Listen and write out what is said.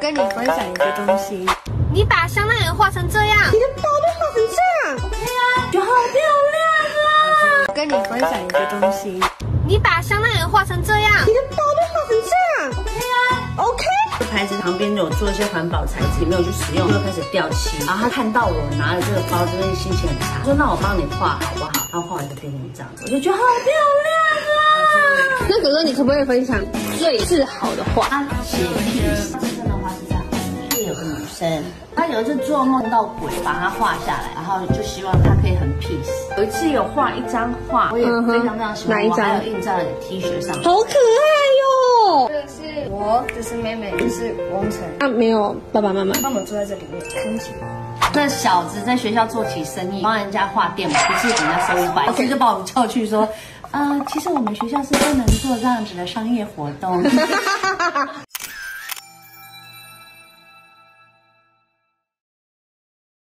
跟你分享一个东西，你把香奈儿画成这样，你的包都画成这样，OK 啊，就好漂亮啊！跟你分享一个东西，你把香奈儿画成这样，你的包都画成这样，OK 啊，OK。牌子旁边有做一些环保材质，没有去使用，就开始掉漆。然后他看到我拿了这个包，真的心情很差，说那我帮你画好不好？他画一个变成这样，我就觉得好漂亮啊！那哥哥，你可不可以分享最自豪的画？他写生，他有一次做梦到鬼，把他画下来，然后就希望他可以很 peace。有一次有画一张画，我也非常非常喜欢，哪一张？还有印在 T 恤上，好可爱哟！这是我，这是妹妹，这是王晨。啊，没有爸爸妈妈，他们坐在这里面。那小子在学校做起生意，帮人家画店嘛，不是给人家收五百，老师就把我们叫去说，呃，其实我们学校是不能做这样子的商业活动。